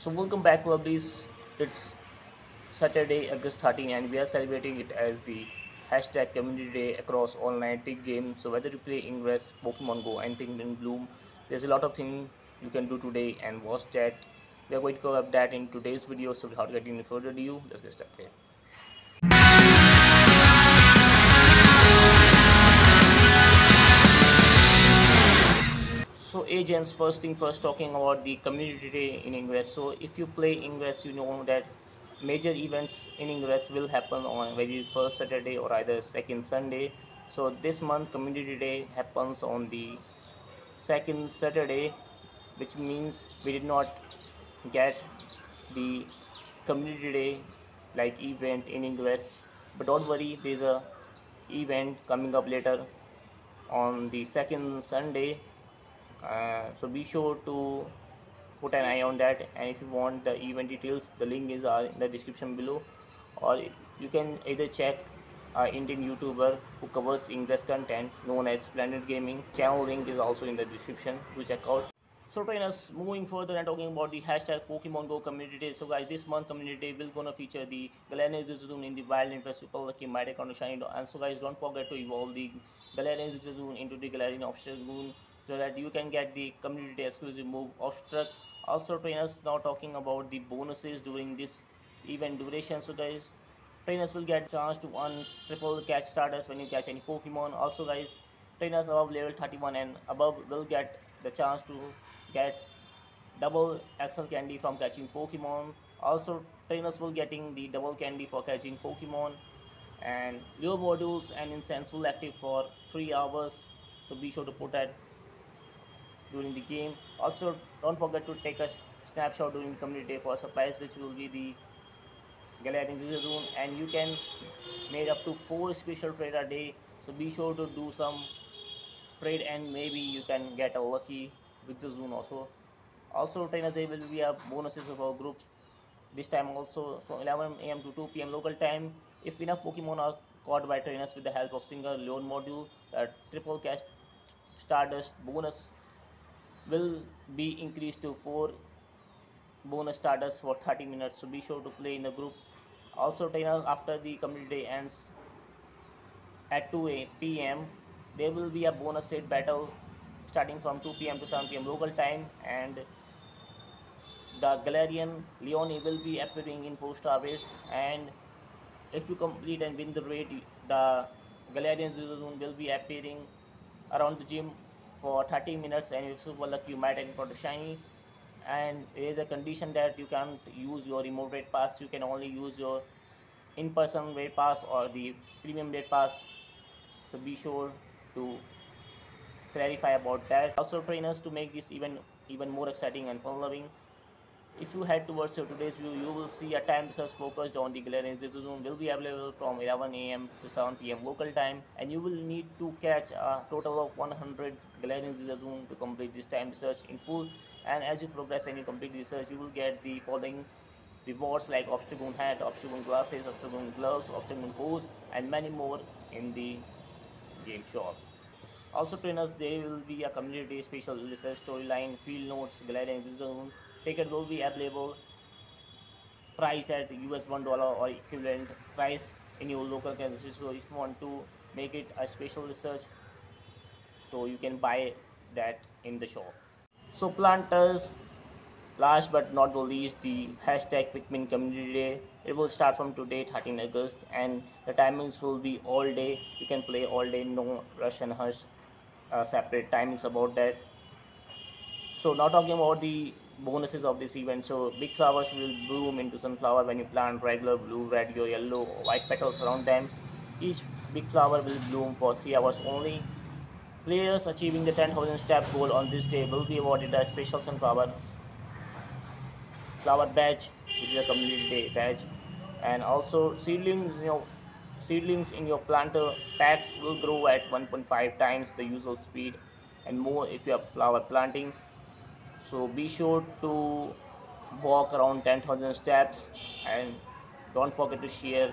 So welcome back Lovelies. It's Saturday, August 13 and we are celebrating it as the hashtag community day across all Niantic games. So whether you play Ingress, Pokemon Go and Pikmin Bloom, there's a lot of things you can do today and watch that. We are going to cover that in today's video. So without getting any further ado, let's get started. First thing first talking about the community day in Ingress. So if you play Ingress, you know that major events in Ingress will happen on very first Saturday or either second Sunday. So this month community day happens on the second Saturday, which means we did not get the community day like event in Ingress. But don't worry, there's a event coming up later on the second Sunday uh, so be sure to put an eye on that. And if you want the event details the link is uh, in the description below. Or you can either check uh, Indian YouTuber who covers English content known as Splendid Gaming. Channel link is also in the description. To check out. So trainers moving further and talking about the hashtag Pokemon Go community day. So guys this month community day will gonna feature the Galarian Zigzagoon in the wild interest lucky on shiny and so guys don't forget to evolve the Galarian Zigzagoon into the Galarian Obstagoon so that you can get the community exclusive move obstruct also trainers now talking about the bonuses during this event duration. So guys trainers will get chance to earn triple catch Stardust when you catch any pokemon. Also guys trainers above level 31 and above will get the chance to get double XL candy from catching pokemon. Also trainers will getting the double candy for catching pokemon. And lure modules and incense will active for 3 hours. So be sure to put that during the game. Also, don't forget to take a snapshot during community day for supplies, which will be the Galarian Zigzagoon, and you can make up to four special trade a day. So be sure to do some trade, and maybe you can get a lucky Zigzagoon also. Also, trainers day will be a bonuses of our group. This time also from 11 a.m. to 2 p.m. local time. If enough Pokemon are caught by trainers with the help of single loan module, the triple cash Stardust bonus will be increased to 4 bonus starters for 30 minutes. So be sure to play in the group. Also trainer after the community day ends at 2 p.m there will be a bonus set battle starting from 2 p.m to 7 p.m local time. And the Galarian Linoone will be appearing in 4 star and if you complete and win the raid the Galarian Zigzagoon will be appearing around the gym for 30 minutes and if super lucky you might encounter shiny. And there is a condition that you can't use your remote raid pass. You can only use your in-person raid pass or the premium raid pass. So be sure to clarify about that. Also trainers to make this even even more exciting and fun loving if you head towards your today's view, you will see a time search focused on the Galarian Zigzagoon will be available from 11 am to 7 pm local time and you will need to catch a total of 100 Galarian Zigzagoon to complete this time search in full. And as you progress and you complete research you will get the following rewards like Obstagoon hat, Obstagoon glasses, Obstagoon gloves, Obstagoon hose and many more in the game shop. Also trainers, there will be a community special research storyline, field notes, Galarian Zigzagoon, ticket will be available. Price at us one dollar or equivalent price in your local currency. So if you want to make it a special research so you can buy that in the shop. So planters last but not the least the hashtag pikmin community day. It will start from today 13 august and the timings will be all day. You can play all day no rush and hush uh, separate timings about that. So now talking about the bonuses of this event. So big flowers will bloom into sunflower when you plant regular blue red or yellow white petals around them. Each big flower will bloom for 3 hours only. Players achieving the 10000 step goal on this day will be awarded a special sunflower flower badge which is a community day badge. And also seedlings you know seedlings in your planter packs will grow at 1.5 times the usual speed and more if you have flower planting so be sure to walk around 10,000 steps and don't forget to share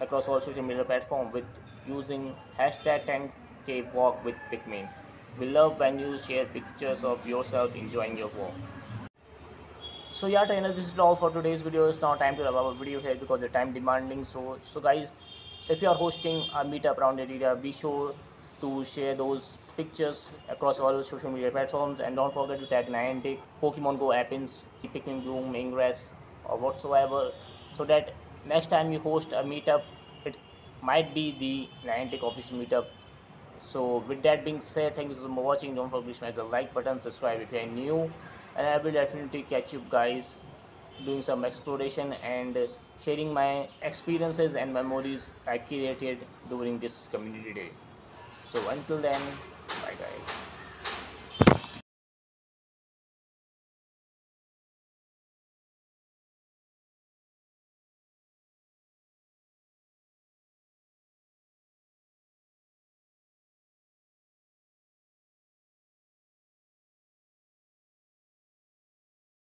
across all social media platforms with using hashtag 10k walk with Pikmin. We love when you share pictures of yourself enjoying your walk. so yeah trainer this is all for today's video it's now time to wrap up a video here because the time demanding so so guys if you are hosting a meetup around the area be sure to share those pictures across all social media platforms. And don't forget to tag Niantic, Pokemon Go Appins, Pikmin Bloom, Ingress or whatsoever so that next time you host a meetup it might be the Niantic official meetup. So with that being said thank you so much for watching. Don't forget to smash the like button subscribe if you are new. And i will definitely catch you guys doing some exploration and sharing my experiences and memories i created during this community day so until then bye guys